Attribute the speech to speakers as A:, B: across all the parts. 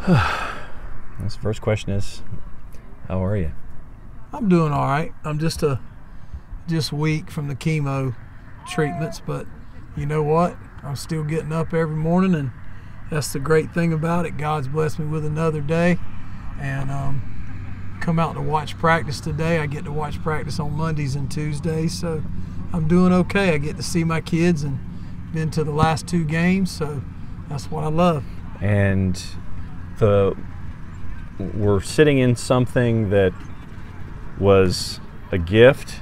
A: this first question is, how are you?
B: I'm doing all right. I'm just a just weak from the chemo treatments, but you know what? I'm still getting up every morning, and that's the great thing about it. God's blessed me with another day, and um, come out to watch practice today. I get to watch practice on Mondays and Tuesdays, so I'm doing okay. I get to see my kids and been to the last two games, so that's what I love.
A: And the we're sitting in something that was a gift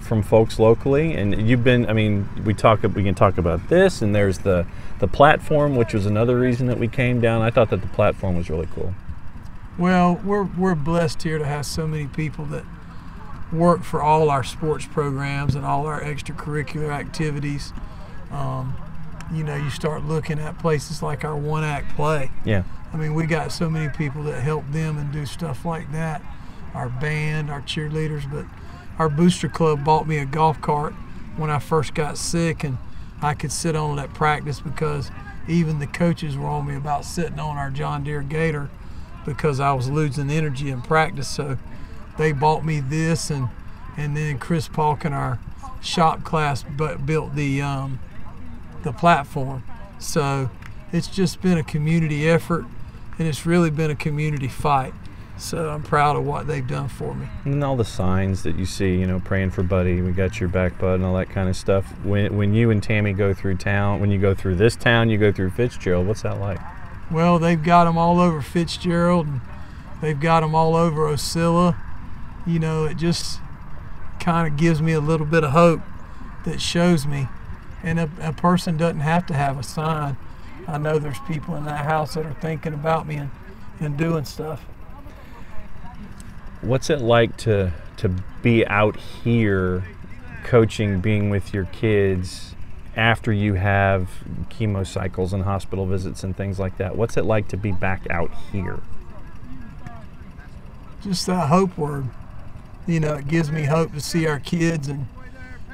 A: from folks locally and you've been i mean we talk we can talk about this and there's the the platform which was another reason that we came down. I thought that the platform was really cool.
B: Well we're we're blessed here to have so many people that work for all our sports programs and all our extracurricular activities. Um, you know you start looking at places like our one act play.
A: Yeah.
B: I mean we got so many people that help them and do stuff like that. Our band our cheerleaders but our booster club bought me a golf cart when I first got sick, and I could sit on it at practice because even the coaches were on me about sitting on our John Deere Gator because I was losing energy in practice. So they bought me this, and and then Chris Paulk and our shop class but built the um, the platform. So it's just been a community effort, and it's really been a community fight. So I'm proud of what they've done for me.
A: And all the signs that you see, you know, praying for Buddy, we got your back, bud, and all that kind of stuff. When, when you and Tammy go through town, when you go through this town, you go through Fitzgerald, what's that like?
B: Well, they've got them all over Fitzgerald, and they've got them all over Ocilla. You know, it just kind of gives me a little bit of hope that shows me. And a, a person doesn't have to have a sign. I know there's people in that house that are thinking about me and, and doing stuff.
A: What's it like to to be out here coaching, being with your kids after you have chemo cycles and hospital visits and things like that? What's it like to be back out here?
B: Just that hope word. You know, it gives me hope to see our kids and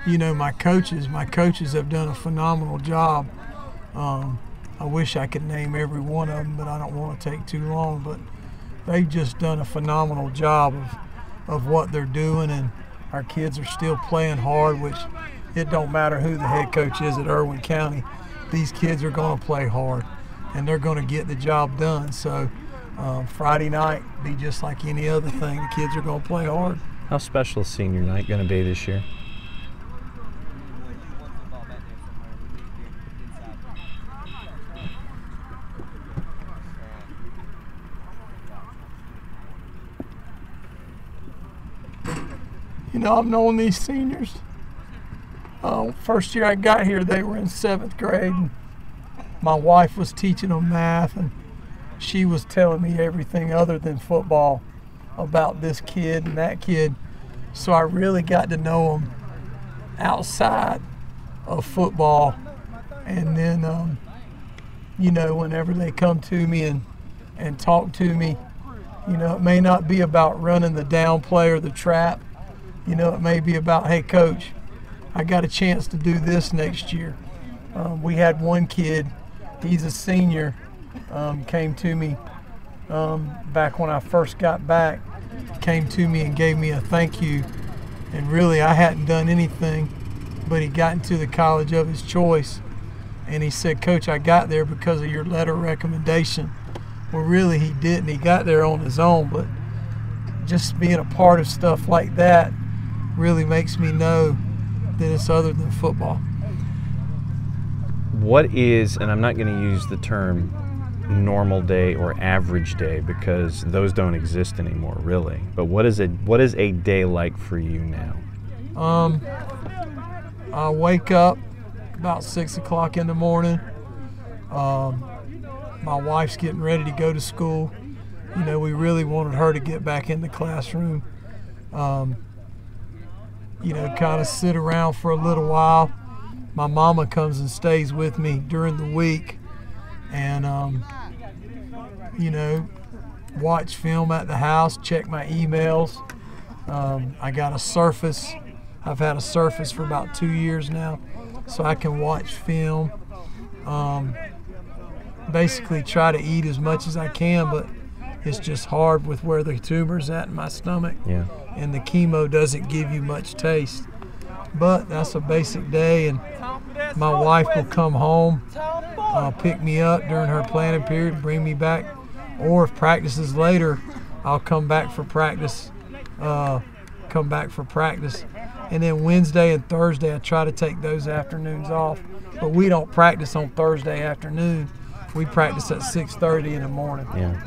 B: you know my coaches. My coaches have done a phenomenal job. Um, I wish I could name every one of them, but I don't want to take too long. But they've just done a phenomenal job of, of what they're doing, and our kids are still playing hard, which it don't matter who the head coach is at Irwin County. These kids are going to play hard, and they're going to get the job done. So um, Friday night be just like any other thing. The kids are going to play hard.
A: How special is senior night going to be this year?
B: You know, I've known these seniors. Uh, first year I got here, they were in seventh grade. My wife was teaching them math, and she was telling me everything other than football about this kid and that kid. So I really got to know them outside of football. And then, um, you know, whenever they come to me and, and talk to me, you know, it may not be about running the down play or the trap, you know, it may be about, hey, coach, I got a chance to do this next year. Um, we had one kid, he's a senior, um, came to me um, back when I first got back, came to me and gave me a thank you. And really, I hadn't done anything, but he got into the college of his choice. And he said, Coach, I got there because of your letter recommendation. Well, really, he didn't. He got there on his own, but just being a part of stuff like that really makes me know that it's other than football.
A: What is, and I'm not going to use the term normal day or average day because those don't exist anymore, really. But what is it? What is a day like for you now?
B: Um, I wake up about six o'clock in the morning. Um, my wife's getting ready to go to school. You know, we really wanted her to get back in the classroom. Um, you know, kind of sit around for a little while. My mama comes and stays with me during the week, and um, you know, watch film at the house, check my emails. Um, I got a Surface. I've had a Surface for about two years now, so I can watch film. Um, basically try to eat as much as I can, but it's just hard with where the tumor's at in my stomach,
A: Yeah.
B: And the chemo doesn't give you much taste. But that's a basic day, and my wife will come home, uh, pick me up during her planning period, bring me back, or if practice is later, I'll come back for practice. Uh, come back for practice, and then Wednesday and Thursday I try to take those afternoons off. But we don't practice on Thursday afternoon. We practice at 6:30 in the morning.
A: Yeah.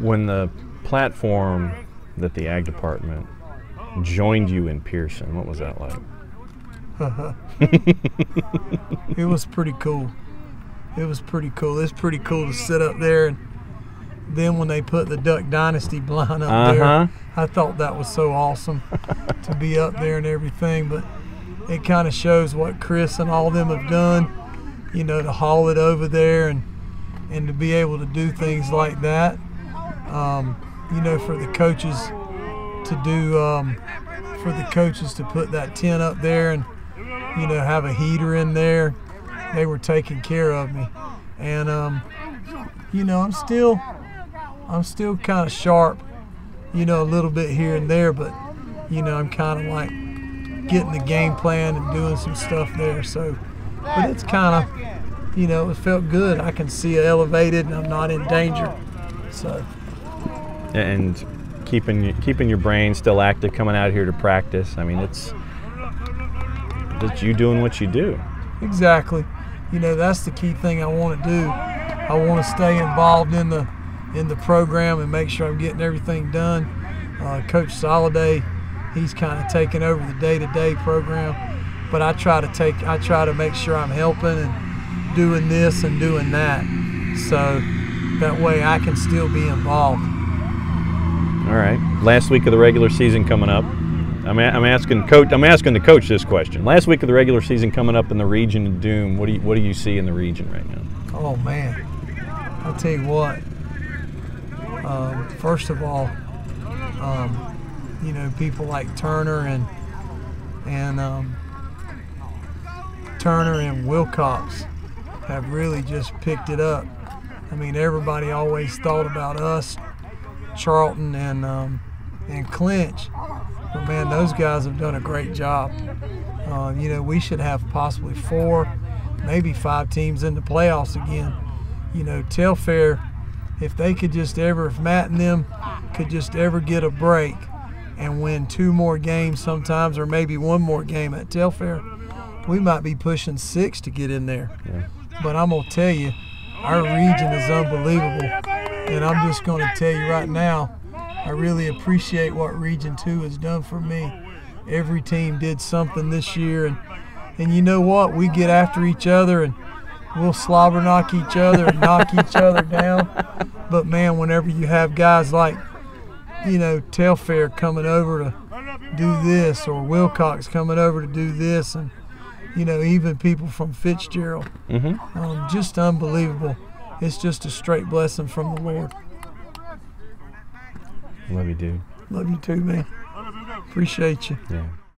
A: When the platform that the ag department joined you in Pearson, what was that like?
B: It was pretty cool. It was pretty cool. It's pretty cool to sit up there and then when they put the Duck Dynasty blind up
A: Uh-huh.
B: there, I thought that was so awesome to be up there and everything. But it kind of shows what Chris and all them have done, you know, to haul it over there and and to be able to do things like that. Um, you know, for the coaches to do, um, for the coaches to put that tent up there and you know have a heater in there. They were taking care of me, and um, you know I'm still I'm still kind of sharp, you know, a little bit here and there, but you know I'm kind of like getting the game plan and doing some stuff there. So, but it's kind of you know it felt good. I can see elevated and I'm not in danger. So
A: And keeping keeping your brain still active, coming out here to practice. I mean, it's it's you doing what you do.
B: Exactly. You know, that's the key thing I want to do. I want to stay involved in the in the program and make sure I'm getting everything done. Uh, Coach Soliday, he's kind of taking over the day-to-day program, but I try to take I try to make sure I'm helping and doing this and doing that, so that way I can still be involved.
A: All right. Last week of the regular season coming up. I'm, a- I'm asking coach. I'm asking the coach this question. Last week of the regular season coming up in the region of Doom. What do you What do you see in the region right now?
B: Oh man, I'll tell you what. Um, first of all, um, you know people like Turner and and um, Turner and Wilcox have really just picked it up. I mean, everybody always thought about us, Charlton and um, and Clinch, but man, those guys have done a great job. Uh, you know, we should have possibly four, maybe five teams in the playoffs again. You know, Telfair, if they could just ever, if Matt and them could just ever get a break and win two more games sometimes, or maybe one more game at Telfair, we might be pushing six to get in there.
A: Yeah.
B: But I'm gonna tell you, our region is unbelievable, and I'm just gonna tell you right now, I really appreciate what Region Two has done for me. Every team did something this year, and and you know what? We get after each other and we'll slobber knock each other and knock each other down. But man, whenever you have guys like, you know, Telfair coming over to do this, or Wilcox coming over to do this, and you know, even people from Fitzgerald,
A: Mm-hmm.
B: um, just unbelievable. It's just a straight blessing from the Lord.
A: Love you, dude.
B: Love you too, man. Appreciate you.
A: Yeah.